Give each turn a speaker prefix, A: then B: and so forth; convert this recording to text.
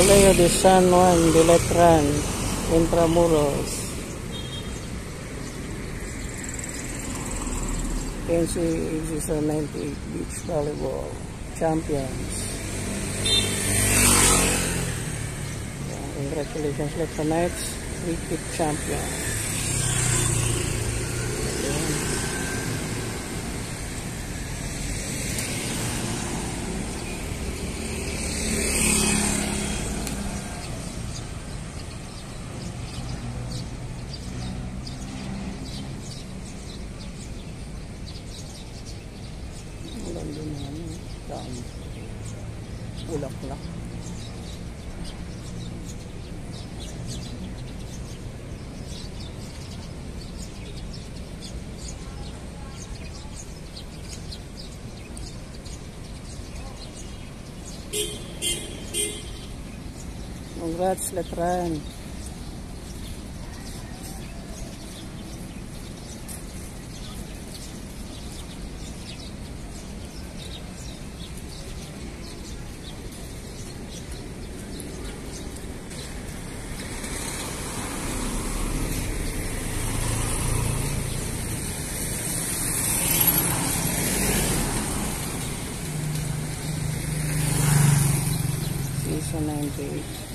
A: Colegio de San Juan de Letran, Intramuros. KNC is a 98 beach volleyball champions. Congratulations, Letonites, we keep champions.
B: الثاني ولقنا
C: ونغاد سلتران
D: also 98